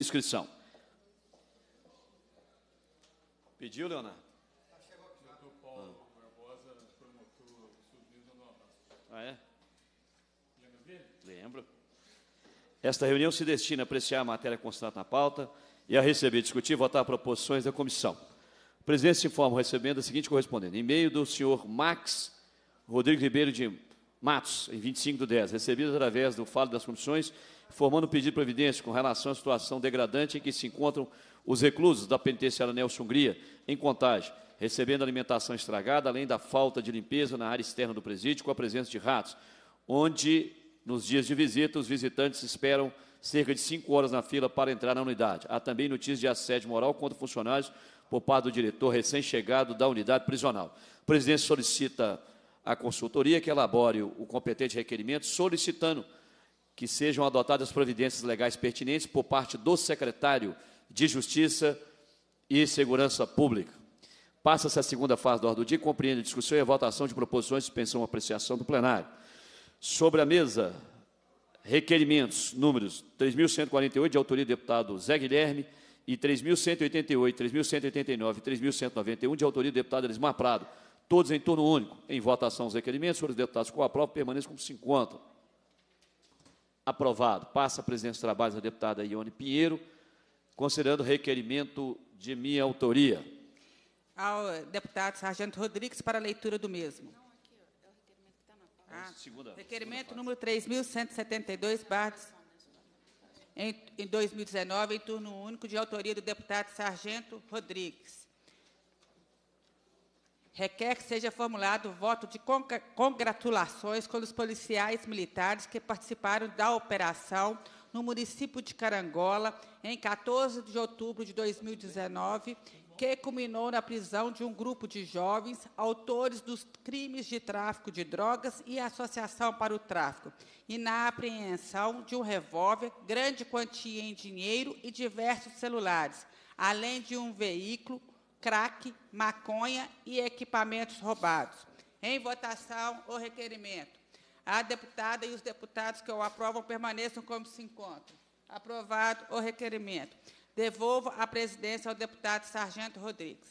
inscrição. Pediu, Leonardo? Ah, é? Lembro. Esta reunião se destina a apreciar a matéria constante na pauta e a receber, discutir e votar proposições da comissão. O presidente se informa recebendo a seguinte correspondente. E-mail do senhor Max Rodrigo Ribeiro de Matos, em 25 do 10, recebido através do falo das comissões, formando pedido de providência com relação à situação degradante em que se encontram os reclusos da penitenciária Nelson Hungria, em contagem, recebendo alimentação estragada, além da falta de limpeza na área externa do presídio, com a presença de ratos, onde, nos dias de visita, os visitantes esperam cerca de cinco horas na fila para entrar na unidade. Há também notícias de assédio moral contra funcionários por parte do diretor recém-chegado da unidade prisional. O presidente solicita à consultoria que elabore o competente requerimento, solicitando que sejam adotadas providências legais pertinentes por parte do secretário de Justiça e Segurança Pública. Passa-se a segunda fase da ordem do dia, compreende a discussão e a votação de proposições de suspensão ou apreciação do plenário. Sobre a mesa, requerimentos números 3.148, de autoria do deputado Zé Guilherme, e 3.188, 3.189 e 3.191, de autoria do deputado Elismar Prado, todos em turno único. Em votação os requerimentos, os deputados com a prova permaneçam como se encontram. Aprovado. Passa a presidência dos trabalhos da deputada Ione Pinheiro, considerando requerimento de minha autoria. Ao deputado Sargento Rodrigues para a leitura do mesmo. Ah, Segunda- requerimento segunda número 3.172, barras em, em 2019, em turno único, de autoria do deputado Sargento Rodrigues. Requer que seja formulado voto de congra- congratulações com os policiais militares que participaram da operação no município de Carangola, em 14 de outubro de 2019, que culminou na prisão de um grupo de jovens autores dos crimes de tráfico de drogas e associação para o tráfico, e na apreensão de um revólver, grande quantia em dinheiro e diversos celulares, além de um veículo, crack, maconha e equipamentos roubados. Em votação, o requerimento. A deputada e os deputados que o aprovam permaneçam como se encontram. Aprovado o requerimento. Devolvo a presidência ao deputado Sargento Rodrigues.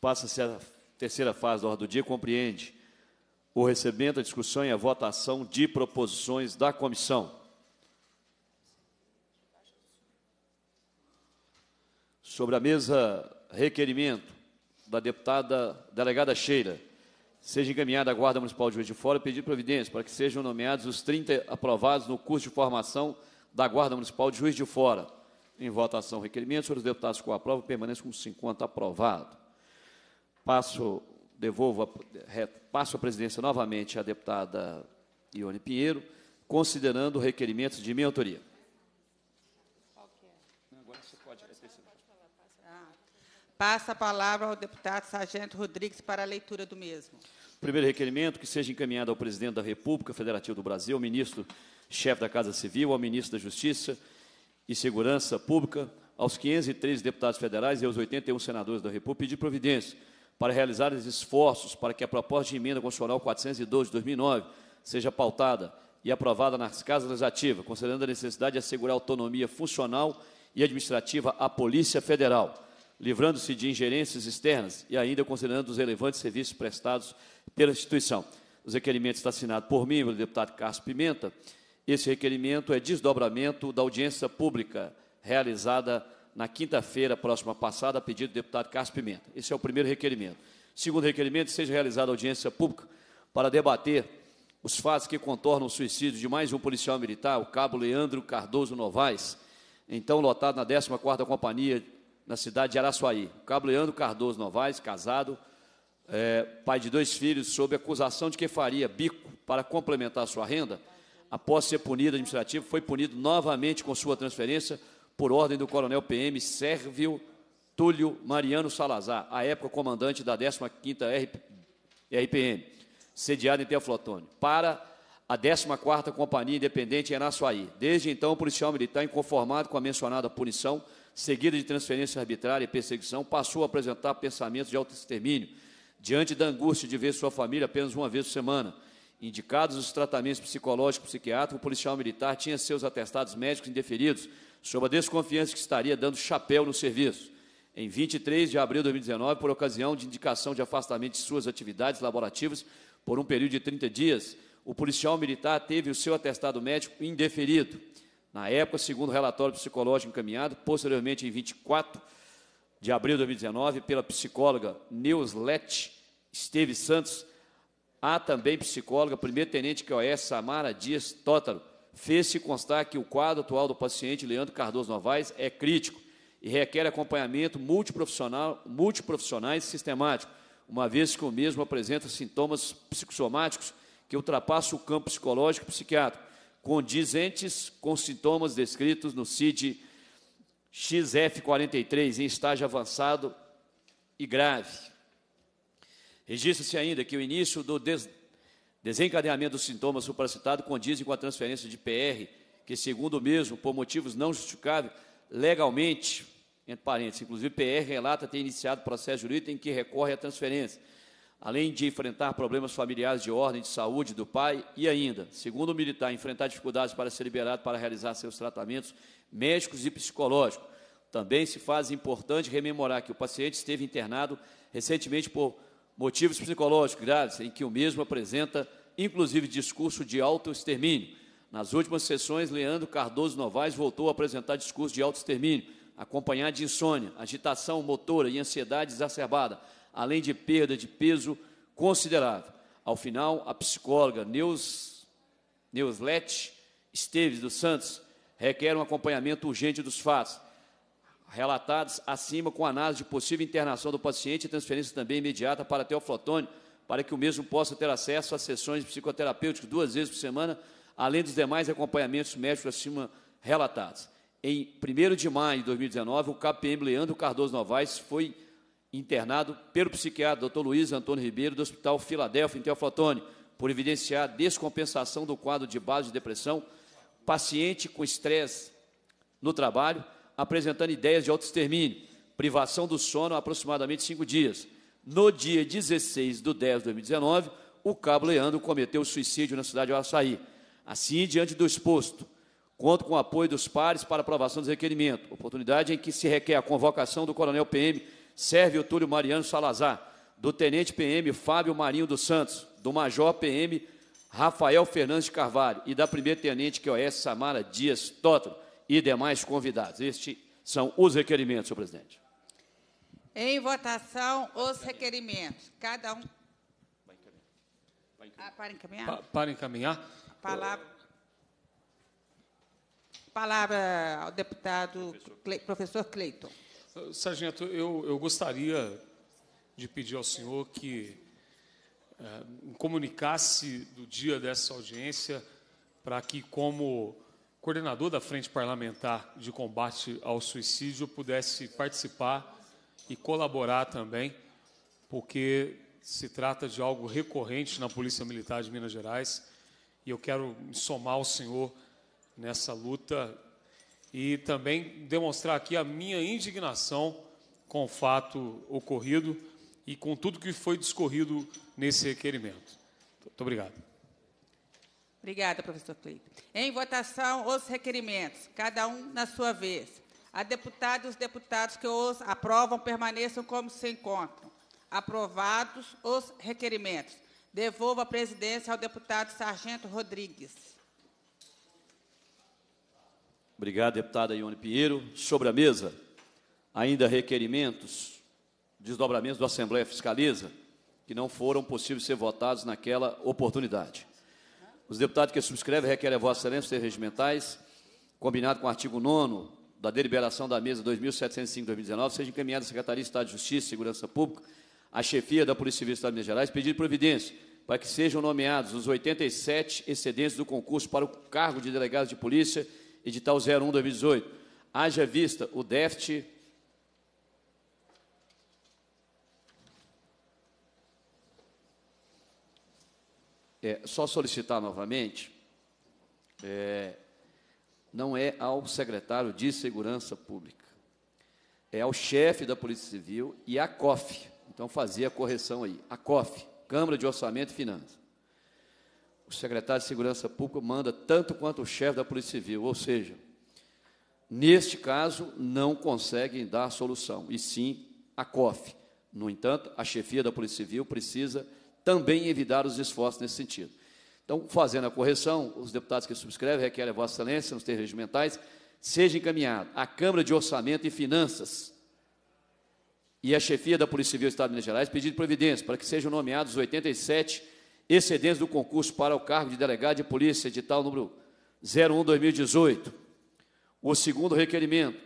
Passa-se a terceira fase da ordem do dia, compreende o recebimento, a discussão e a votação de proposições da comissão. Sobre a mesa, requerimento da deputada delegada Sheila. Seja encaminhada à Guarda Municipal de Juiz de Fora pedir providência para que sejam nomeados os 30 aprovados no curso de formação da Guarda Municipal de Juiz de Fora. Em votação, requerimento. Os deputados com a prova, permaneça com 50 aprovado. Passo, devolvo, a, re- passo a presidência novamente à deputada Ione Pinheiro, considerando requerimentos de minha autoria. Agora você pode. Passa a palavra ao deputado Sargento Rodrigues para a leitura do mesmo. Primeiro requerimento, que seja encaminhado ao presidente da República Federativa do Brasil, ao ministro-chefe da Casa Civil, ao ministro da Justiça e Segurança Pública, aos 513 deputados federais e aos 81 senadores da República, pedir providência para realizar os esforços para que a proposta de emenda constitucional 412 de 2009 seja pautada e aprovada nas casas legislativas, considerando a necessidade de assegurar autonomia funcional e administrativa à Polícia Federal, livrando-se de ingerências externas e ainda considerando os relevantes serviços prestados pela instituição. Os requerimentos estão assinados por mim, pelo deputado Cássio Pimenta. Esse requerimento é desdobramento da audiência pública realizada na quinta-feira próxima passada, a pedido do deputado Cássio Pimenta. Esse é o primeiro requerimento. Segundo requerimento, seja realizada audiência pública para debater os fatos que contornam o suicídio de mais um policial militar, o cabo Leandro Cardoso Novaes, então lotado na 14ª Companhia, na cidade de Araçuaí. O cabo Leandro Cardoso Novaes, casado, é, pai de dois filhos, sob acusação de que faria bico para complementar sua renda, após ser punido administrativo, foi punido novamente com sua transferência por ordem do coronel PM Sérvio Túlio Mariano Salazar, à época comandante da 15ª RP, RPM, sediada em Teoflotone, para a 14ª Companhia Independente em Araçuaí. Desde então, o policial militar, inconformado com a mencionada punição, seguida de transferência arbitrária e perseguição, passou a apresentar pensamentos de autoextermínio, diante da angústia de ver sua família apenas uma vez por semana. Indicados os tratamentos psicológicos psiquiátricos, o policial militar tinha seus atestados médicos indeferidos sob a desconfiança que estaria dando chapéu no serviço. Em 23 de abril de 2019, por ocasião de indicação de afastamento de suas atividades laborativas por um período de 30 dias, o policial militar teve o seu atestado médico indeferido. Na época, segundo o relatório psicológico encaminhado, posteriormente em 24 de abril de 2019, pela psicóloga Neuslete Esteves Santos, há também psicóloga, primeiro-tenente QOS Samara Dias Tótaro, fez-se constar que o quadro atual do paciente Leandro Cardoso Novaes é crítico e requer acompanhamento multiprofissional, multiprofissionais sistemático, uma vez que o mesmo apresenta sintomas psicossomáticos que ultrapassam o campo psicológico e psiquiátrico, condizentes com sintomas descritos no CID XF43 em estágio avançado e grave. Registra-se ainda que o início do des desencadeamento dos sintomas supracitados condizem com a transferência de PR, que, segundo o mesmo, por motivos não justificáveis, legalmente, entre parênteses, inclusive PR relata ter iniciado processo jurídico em que recorre à transferência, além de enfrentar problemas familiares de ordem de saúde do pai e ainda, segundo o militar, enfrentar dificuldades para ser liberado para realizar seus tratamentos médicos e psicológicos. Também se faz importante rememorar que o paciente esteve internado recentemente por motivos psicológicos graves, em que o mesmo apresenta, inclusive, discurso de autoextermínio. Nas últimas sessões, Leandro Cardoso Novaes voltou a apresentar discurso de autoextermínio, acompanhado de insônia, agitação motora e ansiedade exacerbada, além de perda de peso considerável. Ao final, a psicóloga Neus, Neuslete Esteves dos Santos requer um acompanhamento urgente dos fatos, relatados acima com análise de possível internação do paciente e transferência também imediata para Teoflotone, para que o mesmo possa ter acesso às sessões psicoterapêuticas duas vezes por semana, além dos demais acompanhamentos médicos acima relatados. Em 1 de maio de 2019, o KPM Leandro Cardoso Novaes foi internado pelo psiquiatra Dr. Luiz Antônio Ribeiro do Hospital Filadélfia, em Teoflotone, por evidenciar descompensação do quadro de base de depressão, paciente com estresse no trabalho, apresentando ideias de autoextermínio, privação do sono aproximadamente cinco dias. No dia 16 de 10 de 2019, o cabo Leandro cometeu suicídio na cidade de Açaí. Assim, diante do exposto, conto com o apoio dos pares para aprovação dos requerimentos, oportunidade em que se requer a convocação do coronel PM Sérvio Túlio Mariano Salazar, do tenente PM Fábio Marinho dos Santos, do major PM Rafael Fernandes de Carvalho e da primeira-tenente QOS Samara Dias Tótaro, e demais convidados. Estes são os requerimentos, senhor presidente. Em votação, os requerimentos. Cada um. Ah, para encaminhar? Pa para encaminhar. Palavra. Palavra ao deputado professor, Cle, professor Cleiton. Sargento, eu, eu gostaria de pedir ao senhor que é, comunicasse do dia dessa audiência para que, como coordenador da Frente Parlamentar de Combate ao Suicídio, pudesse participar e colaborar também, porque se trata de algo recorrente na Polícia Militar de Minas Gerais e eu quero somar ao senhor nessa luta e também demonstrar aqui a minha indignação com o fato ocorrido e com tudo que foi discorrido nesse requerimento. Muito obrigado. Obrigada, professor Cleiton. Em votação, os requerimentos, cada um na sua vez. A deputada e os deputados que os aprovam permaneçam como se encontram. Aprovados os requerimentos. Devolvo a presidência ao deputado Sargento Rodrigues. Obrigado, deputada Ione Pinheiro. Sobre a mesa, ainda requerimentos, desdobramentos do Assembleia Fiscaliza, que não foram possíveis ser votados naquela oportunidade. Os deputados que subscrevem requerem a Vossa Excelência ser regimentais, combinado com o artigo 9 da deliberação da mesa 2705-2019, seja encaminhada à Secretaria de Estado de Justiça e Segurança Pública, à chefia da Polícia Civil do Estado de Minas Gerais, pedir providência para que sejam nomeados os 87 excedentes do concurso para o cargo de delegado de polícia, edital 01-2018. Haja vista o déficit é, só solicitar novamente, é, não é ao secretário de Segurança Pública, é ao chefe da Polícia Civil e à COF. Então, fazia a correção aí. A COF, Câmara de Orçamento e Finanças. O secretário de Segurança Pública manda tanto quanto o chefe da Polícia Civil, ou seja, neste caso, não conseguem dar solução, e sim a COF. No entanto, a chefia da Polícia Civil precisa também evitar os esforços nesse sentido. Então, fazendo a correção, os deputados que subscrevem requerem a Vossa Excelência, nos termos regimentais, seja encaminhado à Câmara de Orçamento e Finanças e à chefia da Polícia Civil do Estado de Minas Gerais pedido de providência para que sejam nomeados os 87 excedentes do concurso para o cargo de delegado de polícia, edital número 01-2018. O segundo requerimento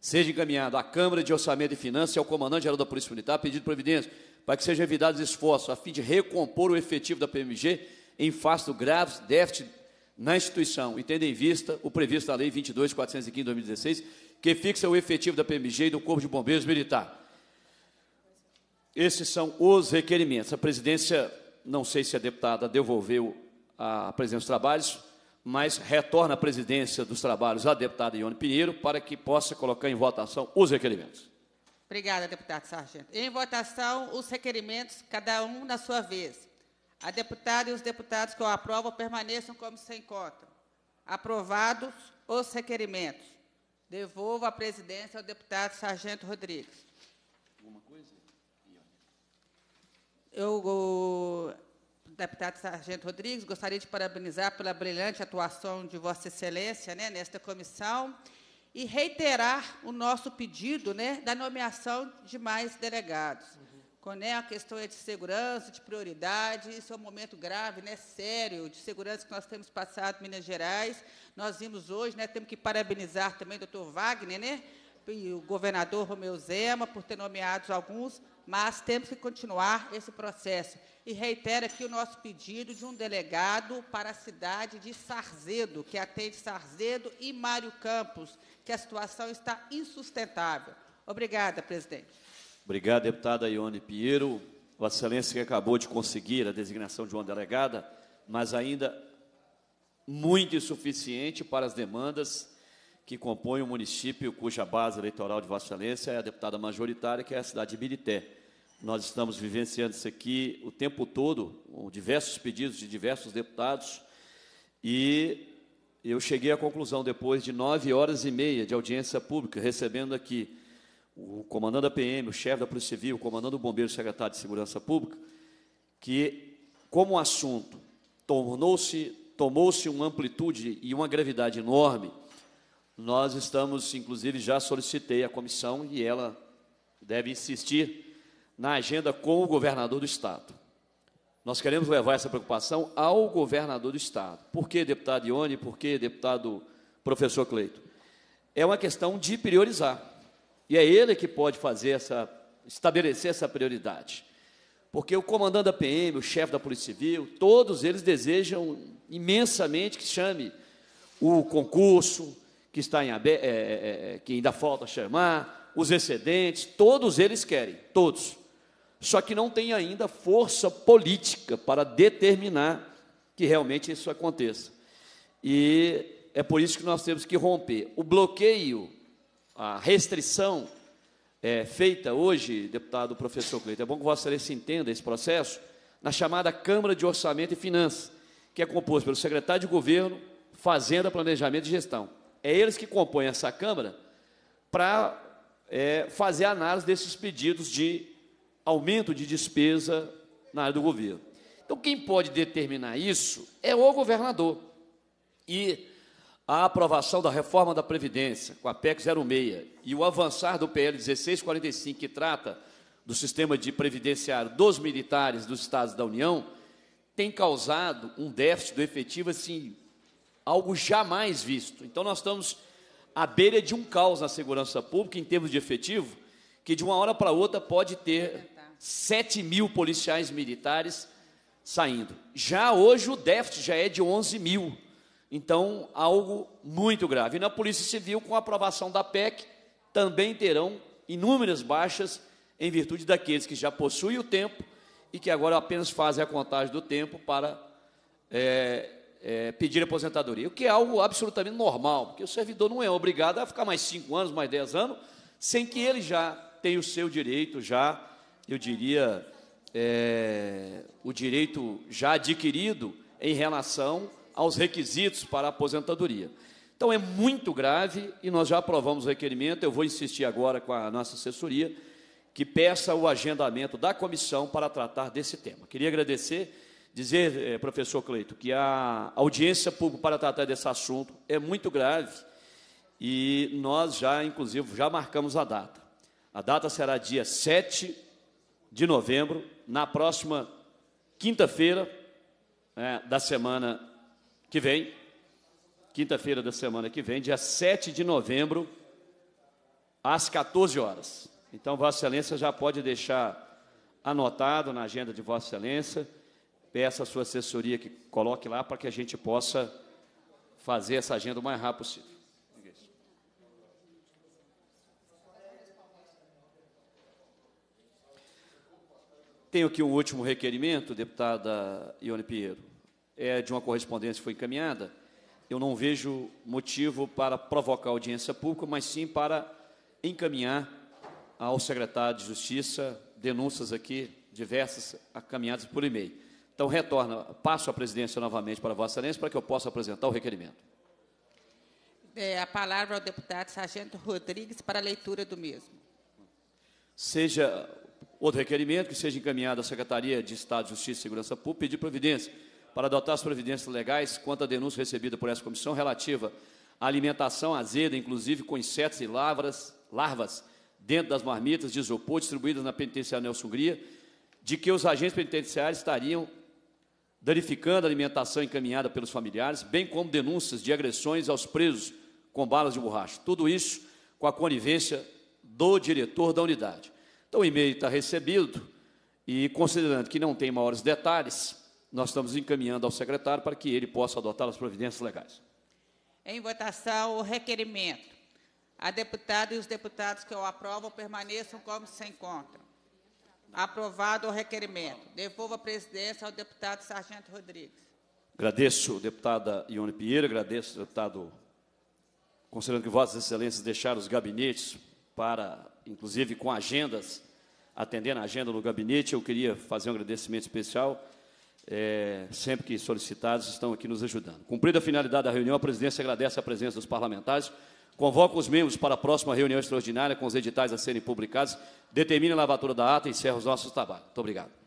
seja encaminhado à Câmara de Orçamento e Finanças e ao comandante-geral da Polícia Militar pedido providência para que sejam evitados esforços a fim de recompor o efetivo da PMG em face do graves déficit na instituição, e tendo em vista o previsto na Lei 22.415 de 2016, que fixa o efetivo da PMG e do Corpo de Bombeiros Militar. Esses são os requerimentos. A presidência, não sei se a deputada devolveu a presidência dos trabalhos, mas retorna a presidência dos trabalhos à deputada Ione Pinheiro para que possa colocar em votação os requerimentos. Obrigada, deputado Sargento. Em votação, os requerimentos, cada um na sua vez. A deputada e os deputados que o aprovam permaneçam como se encontram. Aprovados os requerimentos. Devolvo a presidência ao deputado Sargento Rodrigues. Uma coisa? Eu, deputado Sargento Rodrigues, gostaria de parabenizar pela brilhante atuação de Vossa Excelência né, nesta comissão e reiterar o nosso pedido né, da nomeação de mais delegados. Quando é a questão é de segurança, de prioridade, isso é um momento grave, né, sério, de segurança que nós temos passado em Minas Gerais. Nós vimos hoje, né, temos que parabenizar também o doutor Wagner, né, e o governador Romeu Zema, por ter nomeado alguns, mas temos que continuar esse processo. E reitero aqui o nosso pedido de um delegado para a cidade de Sarzedo, que atende Sarzedo e Mário Campos, que a situação está insustentável. Obrigada, presidente. Obrigado, deputada Ione Pinheiro. Vossa Excelência que acabou de conseguir a designação de uma delegada, mas ainda muito insuficiente para as demandas que compõem o município cuja base eleitoral de Vossa Excelência é a deputada majoritária, que é a cidade de Birité. Nós estamos vivenciando isso aqui o tempo todo, com diversos pedidos de diversos deputados, e eu cheguei à conclusão, depois de nove horas e meia de audiência pública, recebendo aqui o comandante da PM, o chefe da Polícia Civil, o comandante do Bombeiro, o secretário de Segurança Pública, que, como o assunto tornou-se, tomou-se uma amplitude e uma gravidade enorme, nós estamos, inclusive, já solicitei a comissão e ela deve insistir na agenda com o governador do Estado. Nós queremos levar essa preocupação ao governador do Estado. Por que, deputado Ione? Por que, deputado professor Cleito? É uma questão de priorizar. E é ele que pode fazer essa, estabelecer essa prioridade. Porque o comandante da PM, o chefe da Polícia Civil, todos eles desejam imensamente que chame o concurso, que está em é, é, é, que ainda falta chamar, os excedentes, todos eles querem, todos. Só que não tem ainda força política para determinar que realmente isso aconteça. E é por isso que nós temos que romper. O bloqueio a restrição é, feita hoje, deputado professor Cleiton, é bom que Vossa Excelência entenda esse processo, na chamada Câmara de Orçamento e Finanças, que é composta pelo secretário de Governo, Fazenda, Planejamento e Gestão. É eles que compõem essa Câmara para é, fazer análise desses pedidos de aumento de despesa na área do governo. Então, quem pode determinar isso é o governador. E a aprovação da reforma da Previdência, com a PEC 06, e o avançar do PL 1645, que trata do sistema de previdenciário dos militares dos Estados da União, tem causado um déficit do efetivo, assim, algo jamais visto. Então, nós estamos à beira de um caos na segurança pública, em termos de efetivo, que de uma hora para outra pode ter 7 mil policiais militares saindo. Já hoje o déficit já é de 11 mil. Então, algo muito grave. E na Polícia Civil, com a aprovação da PEC, também terão inúmeras baixas em virtude daqueles que já possuem o tempo e que agora apenas fazem a contagem do tempo para é, é, pedir aposentadoria, o que é algo absolutamente normal, porque o servidor não é obrigado a ficar mais cinco anos, mais dez anos, sem que ele já tenha o seu direito, já, eu diria, é, o direito já adquirido em relação aos requisitos para a aposentadoria. Então é muito grave e nós já aprovamos o requerimento. Eu vou insistir agora com a nossa assessoria que peça o agendamento da comissão para tratar desse tema. Queria agradecer, dizer, eh, professor Cleito, que a audiência pública para tratar desse assunto é muito grave e nós já, inclusive, já marcamos a data. A data será dia 7 de novembro, na próxima quinta-feira é, da semana que vem, quinta-feira da semana que vem, dia 7 de novembro, às 14 horas. Então, Vossa Excelência já pode deixar anotado na agenda de Vossa Excelência, peça a sua assessoria que coloque lá para que a gente possa fazer essa agenda o mais rápido possível. Tenho aqui um último requerimento, deputada Ione Pinheiro. É de uma correspondência que foi encaminhada. Eu não vejo motivo para provocar audiência pública, mas sim para encaminhar ao secretário de Justiça denúncias aqui, diversas, caminhadas por e-mail. Então, retorna, passo a presidência novamente para Vossa Excelência para que eu possa apresentar o requerimento. É, a palavra ao deputado Sargento Rodrigues para a leitura do mesmo. Seja outro requerimento que seja encaminhado à Secretaria de Estado de Justiça e Segurança Pública, pedir providência para adotar as providências legais quanto à denúncia recebida por essa comissão relativa à alimentação azeda, inclusive com insetos e larvas, larvas dentro das marmitas de isopor distribuídas na penitenciária Nelson Hungria, de que os agentes penitenciários estariam danificando a alimentação encaminhada pelos familiares, bem como denúncias de agressões aos presos com balas de borracha. Tudo isso com a conivência do diretor da unidade. Então, o e-mail está recebido e, considerando que não tem maiores detalhes, nós estamos encaminhando ao secretário para que ele possa adotar as providências legais. Em votação, o requerimento. A deputada e os deputados que o aprovam permaneçam como se encontram. Aprovado o requerimento. Devolvo a presidência ao deputado Sargento Rodrigues. Agradeço, deputada Ione Pinheiro, agradeço, deputado, considerando que Vossas Excelências deixaram os gabinetes para, inclusive com agendas, atendendo a agenda no gabinete, eu queria fazer um agradecimento especial. É, sempre que solicitados, estão aqui nos ajudando. Cumprida a finalidade da reunião, a presidência agradece a presença dos parlamentares. Convoca os membros para a próxima reunião extraordinária com os editais a serem publicados. Determine a lavatura da ata e encerra os nossos trabalhos. Muito obrigado.